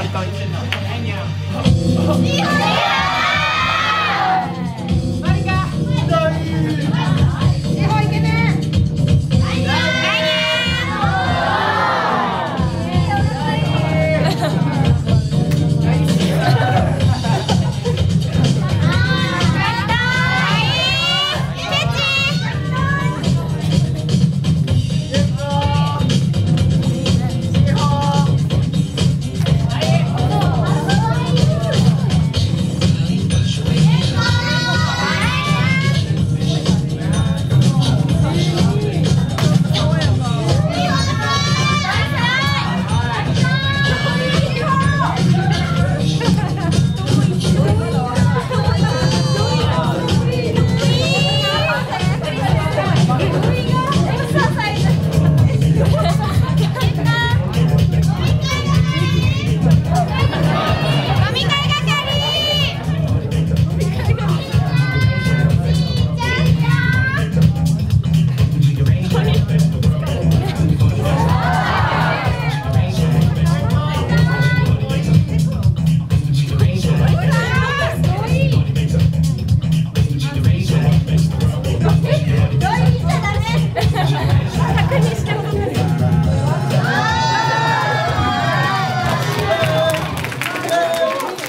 Oj, kończy.